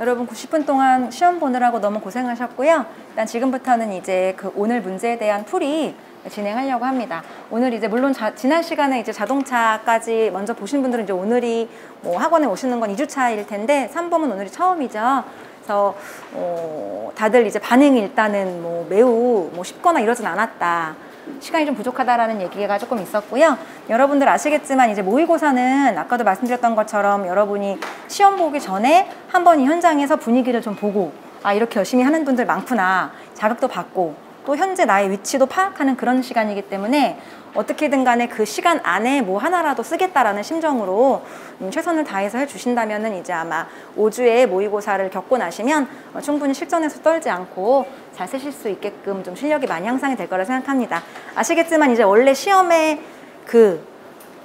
여러분 90분 동안 시험 보느라고 너무 고생하셨고요. 일단 지금부터는 이제 그 오늘 문제에 대한 풀이 진행하려고 합니다. 오늘 이제 물론 자, 지난 시간에 이제 자동차까지 먼저 보신 분들은 이제 오늘이 뭐 학원에 오시는 건 2주차일 텐데 3범은 오늘이 처음이죠. 그래서 어, 다들 이제 반응이 일단은 뭐 매우 뭐 쉽거나 이러진 않았다. 시간이 좀 부족하다라는 얘기가 조금 있었고요. 여러분들 아시겠지만 이제 모의고사는 아까도 말씀드렸던 것처럼 여러분이 시험 보기 전에 한번 이 현장에서 분위기를 좀 보고 아 이렇게 열심히 하는 분들 많구나 자극도 받고 또 현재 나의 위치도 파악하는 그런 시간이기 때문에 어떻게든 간에 그 시간 안에 뭐 하나라도 쓰겠다라는 심정으로 음, 최선을 다해서 해주신다면은 이제 아마 5주의 모의고사를 겪고 나시면 어, 충분히 실전에서 떨지 않고 잘 쓰실 수 있게끔 좀 실력이 많이 향상이 될 거라 생각합니다. 아시겠지만 이제 원래 시험의 그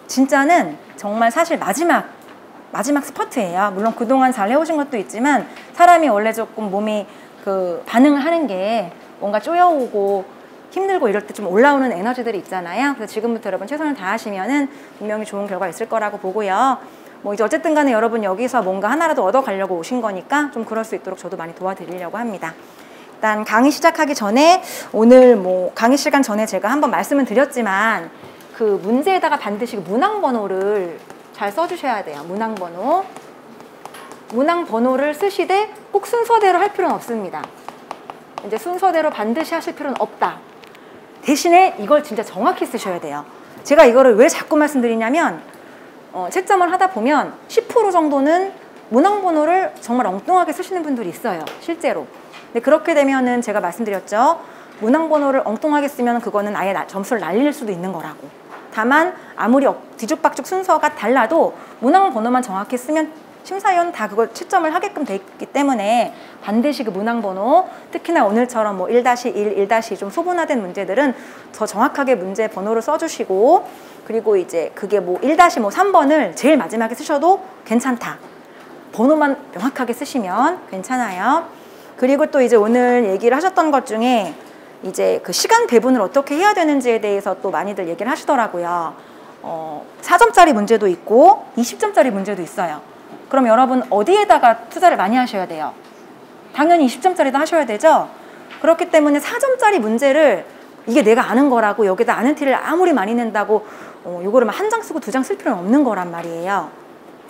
진짜는 정말 사실 마지막 마지막 스퍼트예요. 물론 그동안 잘 해오신 것도 있지만 사람이 원래 조금 몸이 그 반응을 하는 게 뭔가 쪼여오고 힘들고 이럴 때 좀 올라오는 에너지들이 있잖아요. 그래서 지금부터 여러분 최선을 다하시면은 분명히 좋은 결과 있을 거라고 보고요. 뭐 이제 어쨌든 간에 여러분 여기서 뭔가 하나라도 얻어가려고 오신 거니까 좀 그럴 수 있도록 저도 많이 도와드리려고 합니다. 일단 강의 시작하기 전에 오늘 뭐 강의 시간 전에 제가 한번 말씀을 드렸지만 그 문제에다가 반드시 그 문항 번호를 잘 써주셔야 돼요. 문항 번호. 문항 번호를 쓰시되 꼭 순서대로 할 필요는 없습니다. 이제 순서대로 반드시 하실 필요는 없다. 대신에 이걸 진짜 정확히 쓰셔야 돼요. 제가 이거를 왜 자꾸 말씀드리냐면 어, 채점을 하다 보면 10% 정도는 문항 번호를 정말 엉뚱하게 쓰시는 분들이 있어요. 실제로. 근데 그렇게 되면은 제가 말씀드렸죠. 문항 번호를 엉뚱하게 쓰면 그거는 아예 나, 점수를 날릴 수도 있는 거라고. 다만 아무리 뒤죽박죽 순서가 달라도 문항 번호만 정확히 쓰면 심사위원 다 그걸 채점을 하게끔 돼 있기 때문에 반드시 그 문항 번호 특히나 오늘처럼 뭐 1-1, 1-2좀 소분화된 문제들은 더 정확하게 문제 번호를 써주시고 그리고 이제 그게 뭐 1-뭐 3번을 제일 마지막에 쓰셔도 괜찮다. 번호만 명확하게 쓰시면 괜찮아요. 그리고 또 이제 오늘 얘기를 하셨던 것 중에 이제 그 시간 배분을 어떻게 해야 되는지에 대해서 또 많이들 얘기를 하시더라고요. 어, 4점짜리 문제도 있고 20점짜리 문제도 있어요. 그럼 여러분 어디에다가 투자를 많이 하셔야 돼요? 당연히 20점짜리도 하셔야 되죠? 그렇기 때문에 4점짜리 문제를 이게 내가 아는 거라고 여기다 아는 티를 아무리 많이 낸다고 어, 요거를 한 장 쓰고 두 장 쓸 필요는 없는 거란 말이에요.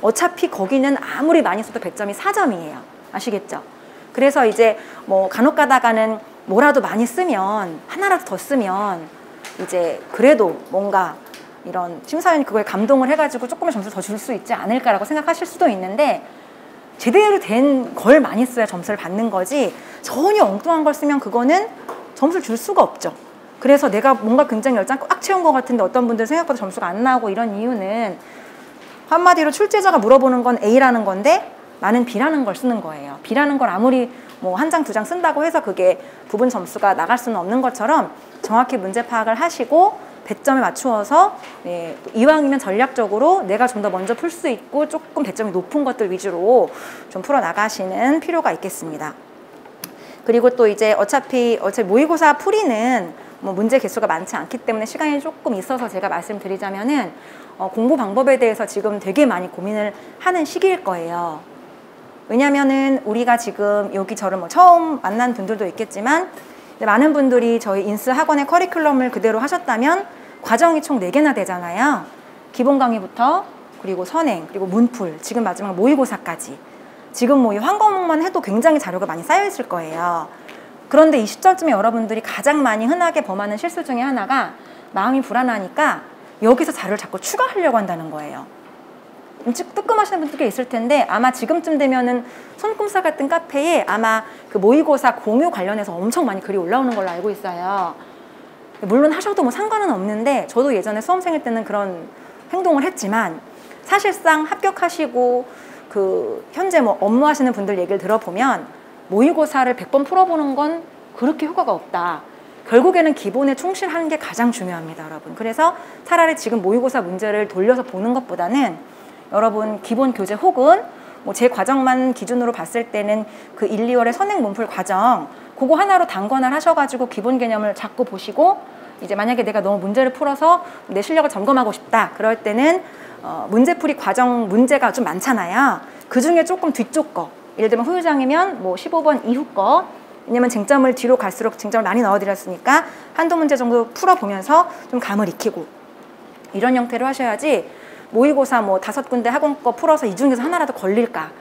어차피 거기는 아무리 많이 써도 100점이 4점이에요. 아시겠죠? 그래서 이제 뭐 간혹 가다가는 뭐라도 많이 쓰면 하나라도 더 쓰면 이제 그래도 뭔가 이런 심사위원이 그거에 감동을 해가지고 조금의 점수를 더 줄 수 있지 않을까라고 생각하실 수도 있는데 제대로 된 걸 많이 써야 점수를 받는 거지 전혀 엉뚱한 걸 쓰면 그거는 점수를 줄 수가 없죠. 그래서 내가 뭔가 굉장히 열장 꽉 채운 것 같은데 어떤 분들 생각보다 점수가 안 나오고 이런 이유는 한마디로 출제자가 물어보는 건 A라는 건데 나는 B라는 걸 쓰는 거예요. B라는 걸 아무리 뭐 한 장, 두 장 쓴다고 해서 그게 부분 점수가 나갈 수는 없는 것처럼 정확히 문제 파악을 하시고 배점에 맞추어서 예, 이왕이면 전략적으로 내가 좀 더 먼저 풀 수 있고 조금 배점이 높은 것들 위주로 좀 풀어 나가시는 필요가 있겠습니다. 그리고 또 이제 어차피 어차피 모의고사 풀이는 뭐 문제 개수가 많지 않기 때문에 시간이 조금 있어서 제가 말씀드리자면은 어, 공부 방법에 대해서 지금 되게 많이 고민을 하는 시기일 거예요. 왜냐면은 우리가 지금 여기 저를 뭐 처음 만난 분들도 있겠지만 많은 분들이 저희 인스 학원의 커리큘럼을 그대로 하셨다면 과정이 총 네개나 되잖아요. 기본 강의부터 그리고 선행, 그리고 문풀, 지금 마지막 모의고사까지. 지금 뭐 이 한 과목만 해도 굉장히 자료가 많이 쌓여 있을 거예요. 그런데 이 시점쯤에 여러분들이 가장 많이 흔하게 범하는 실수 중에 하나가 마음이 불안하니까 여기서 자료를 자꾸 추가하려고 한다는 거예요. 뜨끔하시는 분들 꽤 있을 텐데 아마 지금쯤 되면은 손꿈사 같은 카페에 아마 그 모의고사 공유 관련해서 엄청 많이 글이 올라오는 걸로 알고 있어요. 물론 하셔도 뭐 상관은 없는데 저도 예전에 수험생일 때는 그런 행동을 했지만 사실상 합격하시고 그 현재 뭐 업무하시는 분들 얘기를 들어보면 모의고사를 100번 풀어보는 건 그렇게 효과가 없다. 결국에는 기본에 충실하는 게 가장 중요합니다, 여러분. 그래서 차라리 지금 모의고사 문제를 돌려서 보는 것보다는 여러분 기본 교재 혹은 뭐 제 과정만 기준으로 봤을 때는 그 1, 2월의 선행 문풀 과정 그거 하나로 단권을 하셔가지고 기본 개념을 잡고 보시고 이제 만약에 내가 너무 문제를 풀어서 내 실력을 점검하고 싶다 그럴 때는 어, 문제풀이 과정 문제가 좀 많잖아요. 그 중에 조금 뒤쪽 거 예를 들면 후유장이면 뭐 15번 이후 거 왜냐면 쟁점을 뒤로 갈수록 쟁점을 많이 넣어드렸으니까 한두 문제 정도 풀어보면서 좀 감을 익히고 이런 형태로 하셔야지 모의고사 뭐 다섯 군데 학원 거 풀어서 이 중에서 하나라도 걸릴까?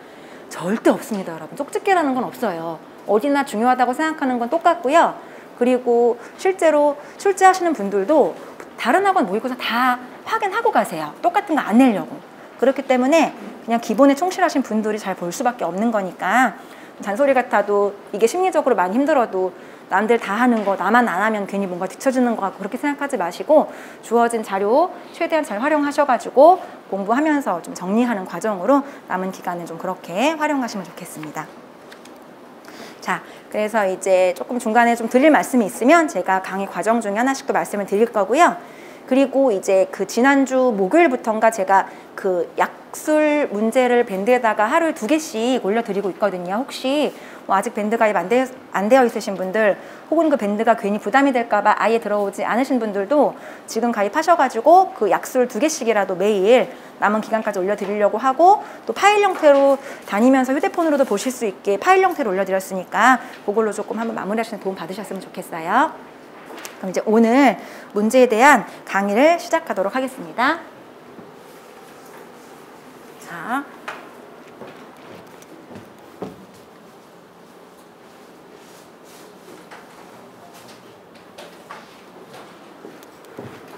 절대 없습니다 여러분. 쪽집게라는 건 없어요. 어디나 중요하다고 생각하는 건 똑같고요. 그리고 실제로 출제하시는 분들도 다른 학원 모의고사 다 확인하고 가세요. 똑같은 거 안 내려고. 그렇기 때문에 그냥 기본에 충실하신 분들이 잘 볼 수밖에 없는 거니까. 잔소리 같아도 이게 심리적으로 많이 힘들어도 남들 다 하는 거 나만 안 하면 괜히 뭔가 뒤처지는 것 같고 그렇게 생각하지 마시고 주어진 자료 최대한 잘 활용하셔가지고 공부하면서 좀 정리하는 과정으로 남은 기간을 좀 그렇게 활용하시면 좋겠습니다. 자, 그래서 이제 조금 중간에 좀 드릴 말씀이 있으면 제가 강의 과정 중에 하나씩 또 말씀을 드릴 거고요. 그리고 이제 그 지난주 목요일부터인가 제가 그 약술 문제를 밴드에다가 하루에 두 개씩 올려드리고 있거든요. 혹시 뭐 아직 밴드 가입 안, 되, 안 되어 있으신 분들 혹은 그 밴드가 괜히 부담이 될까 봐 아예 들어오지 않으신 분들도 지금 가입하셔가지고 그 약술 두 개씩이라도 매일 남은 기간까지 올려드리려고 하고 또 파일 형태로 다니면서 휴대폰으로도 보실 수 있게 파일 형태로 올려드렸으니까 그걸로 조금 한번 마무리하시는 도움 받으셨으면 좋겠어요. 그럼 이제 오늘 문제에 대한 강의를 시작하도록 하겠습니다. 자.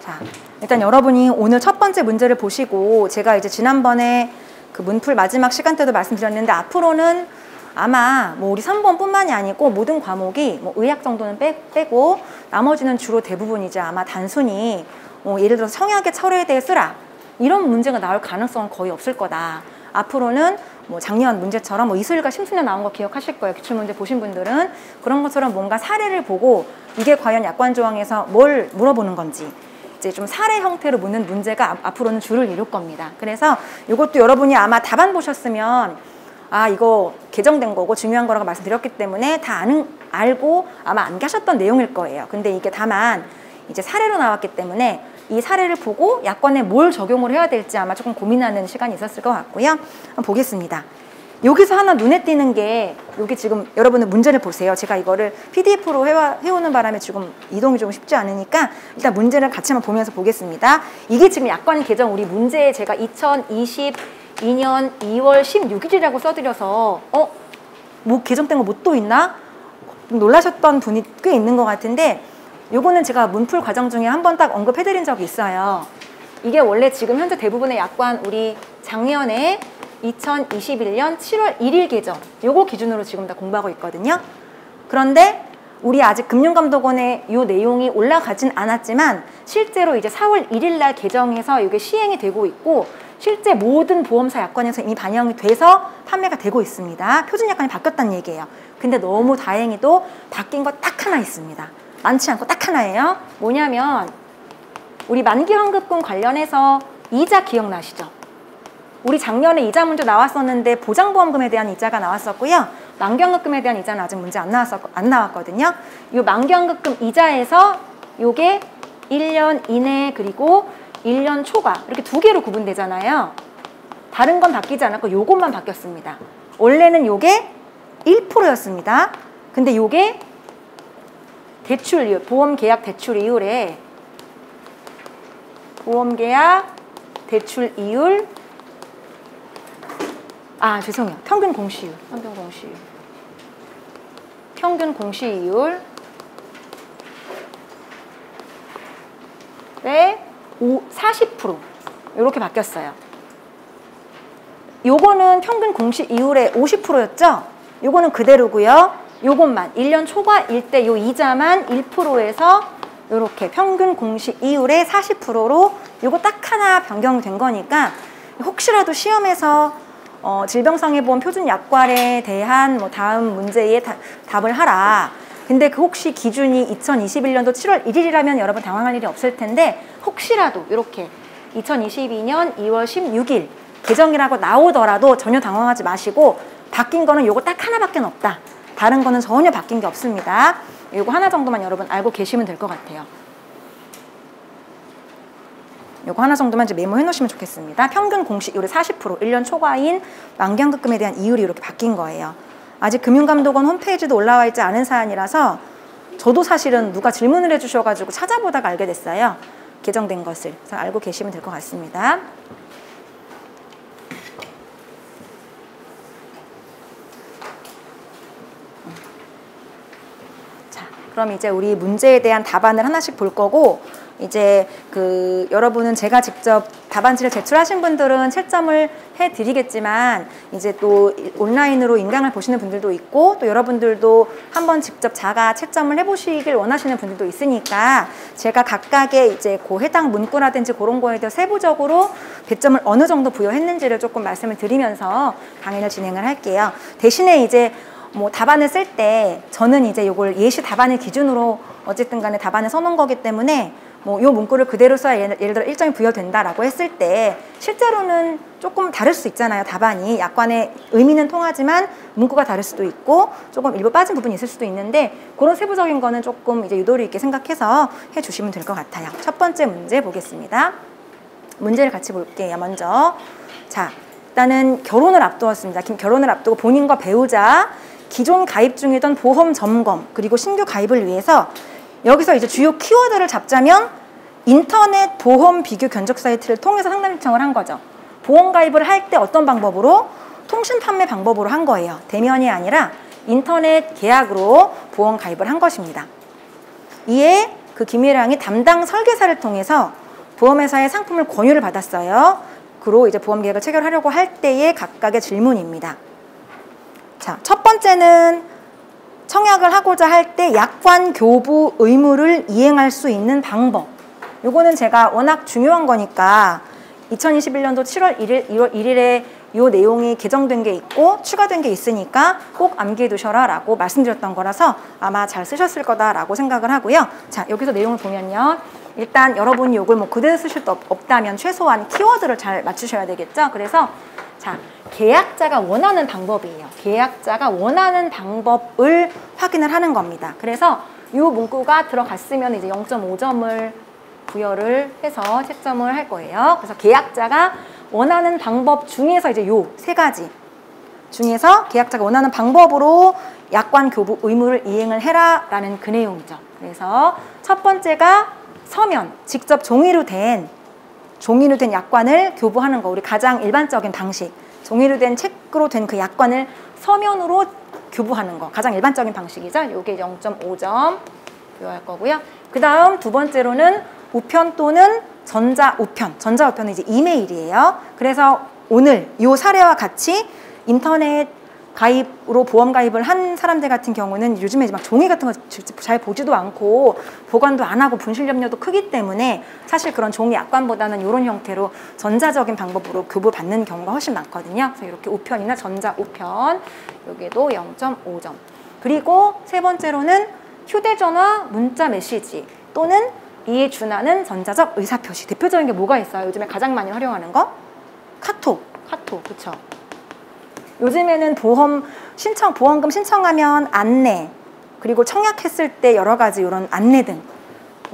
자, 일단 여러분이 오늘 첫 번째 문제를 보시고 제가 이제 지난번에 그 문풀 마지막 시간 때도 말씀드렸는데 앞으로는 아마 뭐 우리 3번뿐만이 아니고 모든 과목이 뭐 의학 정도는 빼, 빼고 나머지는 주로 대부분 이제 아마 단순히 뭐 예를 들어서 성약의 철회에 대해 쓰라 이런 문제가 나올 가능성은 거의 없을 거다. 앞으로는 뭐 작년 문제처럼 뭐 이슬과 심순에 나온 거 기억하실 거예요. 기출문제 보신 분들은 그런 것처럼 뭔가 사례를 보고 이게 과연 약관 조항에서 뭘 물어보는 건지 이제 좀 사례 형태로 묻는 문제가 앞으로는 줄을 이룰 겁니다. 그래서 이것도 여러분이 아마 답안 보셨으면 아 이거 개정된 거고 중요한 거라고 말씀드렸기 때문에 다 아는 알고 아마 안 가셨던 내용일 거예요. 근데 이게 다만 이제 사례로 나왔기 때문에 이 사례를 보고 야권에 뭘 적용을 해야 될지 아마 조금 고민하는 시간이 있었을 것 같고요. 한번 보겠습니다. 여기서 하나 눈에 띄는 게 여기 지금 여러분들 문제를 보세요. 제가 이거를 PDF로 해와, 해오는 바람에 지금 이동이 좀 쉽지 않으니까 일단 문제를 같이 한번 보면서 보겠습니다. 이게 지금 야권 개정 우리 문제에 제가 2022년 2월 16일이라고 써드려서 어? 뭐 개정된 거 못 또 있나? 놀라셨던 분이 꽤 있는 것 같은데 요거는 제가 문풀 과정 중에 한 번 딱 언급해드린 적이 있어요. 이게 원래 지금 현재 대부분의 약관 우리 작년에 2021년 7월 1일 개정 요거 기준으로 지금 다 공부하고 있거든요. 그런데 우리 아직 금융감독원에 이 내용이 올라가진 않았지만 실제로 이제 4월 1일 날 개정해서 이게 시행이 되고 있고 실제 모든 보험사 약관에서 이미 반영이 돼서 판매가 되고 있습니다. 표준 약관이 바뀌었다는 얘기예요. 근데 너무 다행히도 바뀐 거 딱 하나 있습니다. 많지 않고 딱 하나예요. 뭐냐면 우리 만기 환급금 관련해서 이자 기억나시죠? 우리 작년에 이자 문제 나왔었는데 보장보험금에 대한 이자가 나왔었고요. 만기환급금에 대한 이자는 아직 문제 안, 나왔었, 안 나왔거든요. 이 만기환급금 이자에서 요게 1년 이내 그리고 1년 초과 이렇게 두 개로 구분되잖아요. 다른 건 바뀌지 않았고 요것만 바뀌었습니다. 원래는 요게 1%였습니다. 근데 요게 대출이율, 보험계약 대출이율에 보험계약 대출이율 아 죄송해요. 평균 공시율. 평균 공시율. 평균 공시이율 네, 40% 이렇게 바뀌었어요. 요거는 평균 공시 이율의 50%였죠? 요거는 그대로고요. 요것만 1년 초과일 때 요 이자만 1%에서 이렇게 평균 공시 이율의 40%로 요거 딱 하나 변경된 거니까 혹시라도 시험에서 어, 질병상해보험 표준 약관에 대한 뭐 다음 문제에 다, 답을 하라. 근데 그 혹시 기준이 2021년도 7월 1일이라면 여러분 당황할 일이 없을 텐데 혹시라도 이렇게 2022년 2월 16일 개정이라고 나오더라도 전혀 당황하지 마시고 바뀐 거는 요거 딱 하나밖에 없다. 다른 거는 전혀 바뀐 게 없습니다. 이거 하나 정도만 여러분 알고 계시면 될 것 같아요. 요거 하나 정도만 이제 메모해 놓으시면 좋겠습니다. 평균 공시율이 40%, 1년 초과인 만기환급금에 대한 이율이 이렇게 바뀐 거예요. 아직 금융감독원 홈페이지도 올라와 있지 않은 사안이라서 저도 사실은 누가 질문을 해주셔가지고 찾아보다가 알게 됐어요. 개정된 것을. 그래서 알고 계시면 될 것 같습니다. 그럼 이제 우리 문제에 대한 답안을 하나씩 볼 거고 이제 그 여러분은 제가 직접 답안지를 제출하신 분들은 채점을 해드리겠지만 이제 또 온라인으로 인강을 보시는 분들도 있고 또 여러분들도 한번 직접 자가 채점을 해보시길 원하시는 분들도 있으니까 제가 각각의 이제 그 해당 문구라든지 그런 거에 대해 세부적으로 배점을 어느 정도 부여했는지를 조금 말씀을 드리면서 강의를 진행을 할게요. 대신에 이제 뭐 답안을 쓸 때 저는 이제 이걸 예시 답안을 기준으로 어쨌든 간에 답안을 써놓은 거기 때문에 뭐요 문구를 그대로 써야 예를, 예를 들어 일정이 부여된다라고 했을 때 실제로는 조금 다를 수 있잖아요. 답안이 약관의 의미는 통하지만 문구가 다를 수도 있고 조금 일부 빠진 부분이 있을 수도 있는데 그런 세부적인 거는 조금 이제 유도리 있게 생각해서 해 주시면 될 것 같아요. 첫 번째 문제 보겠습니다. 문제를 같이 볼게요. 먼저 자 일단은 결혼을 앞두었습니다. 결혼을 앞두고 본인과 배우자 기존 가입 중이던 보험 점검 그리고 신규 가입을 위해서 여기서 이제 주요 키워드를 잡자면 인터넷 보험 비교 견적 사이트를 통해서 상담 신청을 한 거죠. 보험 가입을 할 때 어떤 방법으로? 통신 판매 방법으로 한 거예요. 대면이 아니라 인터넷 계약으로 보험 가입을 한 것입니다. 이에 그 김일랑이 담당 설계사를 통해서 보험회사의 상품을 권유를 받았어요. 그로 이제 보험 계약을 체결하려고 할 때의 각각의 질문입니다. 자, 첫 번째는 청약을 하고자 할 때 약관 교부 의무를 이행할 수 있는 방법. 요거는 제가 워낙 중요한 거니까 2021년도 7월 1일, 1월 1일에 요 내용이 개정된 게 있고 추가된 게 있으니까 꼭 암기해 두셔라 라고 말씀드렸던 거라서 아마 잘 쓰셨을 거다라고 생각을 하고요. 자, 여기서 내용을 보면요. 일단 여러분이 요걸 뭐 그대로 쓰실 수 없다면 최소한 키워드를 잘 맞추셔야 되겠죠. 그래서 자, 계약자가 원하는 방법이에요. 계약자가 원하는 방법을 확인을 하는 겁니다. 그래서 이 문구가 들어갔으면 이제 0.5점을 부여를 해서 채점을 할 거예요. 그래서 계약자가 원하는 방법 중에서 이제 요 세 가지 중에서 계약자가 원하는 방법으로 약관 교부 의무를 이행을 해라 라는 그 내용이죠. 그래서 첫 번째가 서면, 직접 종이로 된 종이로 된 약관을 교부하는 거 우리 가장 일반적인 방식 종이로 된 책으로 된 그 약관을 서면으로 교부하는 거 가장 일반적인 방식이죠. 이게 0.5점 부여할 거고요. 그 다음 두 번째로는 우편 또는 전자 우편. 전자 우편은 이제 이메일이에요. 그래서 오늘 이 사례와 같이 인터넷 가입으로 보험 가입을 한 사람들 같은 경우는 요즘에 막 종이 같은 거 잘 보지도 않고 보관도 안 하고 분실 염려도 크기 때문에 사실 그런 종이 약관보다는 이런 형태로 전자적인 방법으로 교부 받는 경우가 훨씬 많거든요. 그래서 이렇게 우편이나 전자 우편 여기도 0.5점. 그리고 세 번째로는 휴대전화, 문자 메시지 또는 이에 준하는 전자적 의사표시. 대표적인 게 뭐가 있어요? 요즘에 가장 많이 활용하는 거? 카톡, 카톡, 그쵸? 요즘에는 보험 신청 보험금 신청하면 안내 그리고 청약했을 때 여러 가지 이런 안내 등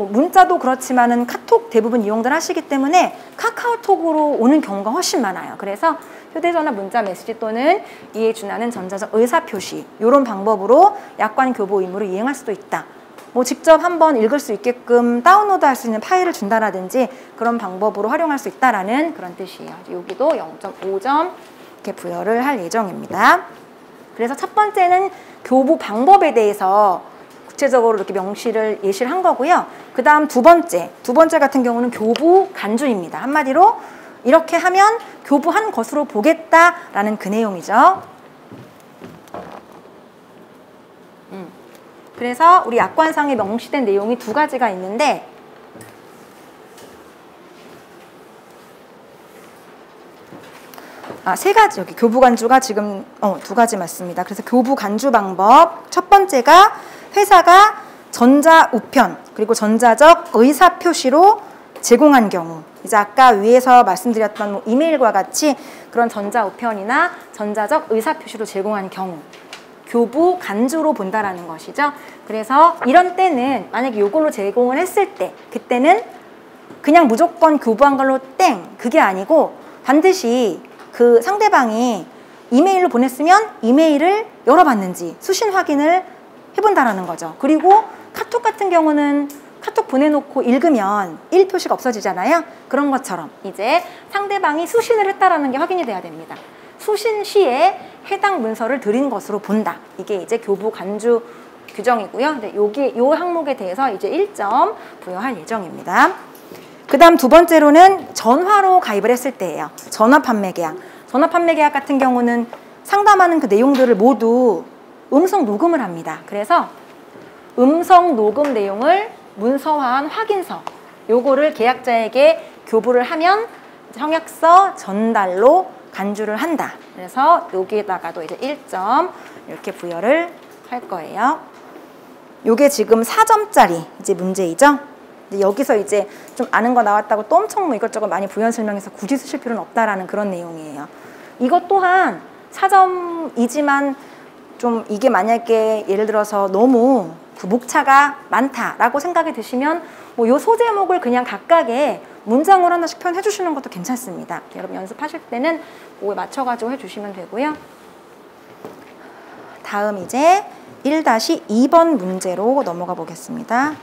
뭐 문자도 그렇지만은 카톡 대부분 이용들 하시기 때문에 카카오톡으로 오는 경우가 훨씬 많아요. 그래서 휴대전화 문자 메시지 또는 이에 준하는 전자적 의사표시 이런 방법으로 약관 교보 의무를 이행할 수도 있다. 뭐 직접 한번 읽을 수 있게끔 다운로드 할 수 있는 파일을 준다라든지 그런 방법으로 활용할 수 있다라는 그런 뜻이에요. 여기도 0.5점 이렇게 부여를 할 예정입니다. 그래서 첫 번째는 교부 방법에 대해서 구체적으로 이렇게 명시를 예시를 한 거고요. 그 다음 두 번째, 두 번째 같은 경우는 교부 간주입니다. 한마디로 이렇게 하면 교부한 것으로 보겠다라는 그 내용이죠. 음. 그래서 우리 약관상에 명시된 내용이 두 가지가 있는데 아, 세 가지 여기 교부 간주가 지금 어, 두 가지 맞습니다. 그래서 교부 간주 방법 첫 번째가 회사가 전자 우편 그리고 전자적 의사 표시로 제공한 경우 이제 아까 위에서 말씀드렸던 뭐 이메일과 같이 그런 전자 우편이나 전자적 의사 표시로 제공한 경우 교부 간주로 본다라는 것이죠. 그래서 이런 때는 만약에 이걸로 제공을 했을 때 그때는 그냥 무조건 교부한 걸로 땡 그게 아니고 반드시 그 상대방이 이메일로 보냈으면 이메일을 열어봤는지 수신 확인을 해본다라는 거죠. 그리고 카톡 같은 경우는 카톡 보내놓고 읽으면 1 표시가 없어지잖아요. 그런 것처럼 이제 상대방이 수신을 했다라는 게 확인이 돼야 됩니다. 수신 시에 해당 문서를 드린 것으로 본다. 이게 이제 교부 간주 규정이고요. 근데 여기 요 항목에 대해서 이제 1점 부여할 예정입니다. 그 다음 두 번째로는 전화로 가입을 했을 때예요. 전화 판매 계약. 전화 판매 계약 같은 경우는 상담하는 그 내용들을 모두 음성 녹음을 합니다. 그래서 음성 녹음 내용을 문서화한 확인서 요거를 계약자에게 교부를 하면 청약서 전달로 간주를 한다. 그래서 여기에다가도 이제 1점 이렇게 부여를 할 거예요. 요게 지금 4점짜리 이제 문제이죠. 여기서 이제 좀 아는 거 나왔다고 또 엄청 뭐 이것저것 많이 부연 설명해서 굳이 쓰실 필요는 없다라는 그런 내용이에요. 이것 또한 4점이지만 좀 이게 만약에 예를 들어서 너무 그 목차가 많다라고 생각이 드시면 뭐 요 소제목을 그냥 각각의 문장으로 하나씩 표현해 주시는 것도 괜찮습니다. 여러분 연습하실 때는 그거에 맞춰가지고 해주시면 되고요. 다음 이제 1-2번 문제로 넘어가 보겠습니다.